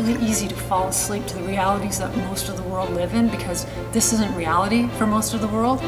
really easy to fall asleep to the realities that most of the world live in because this isn't reality for most of the world.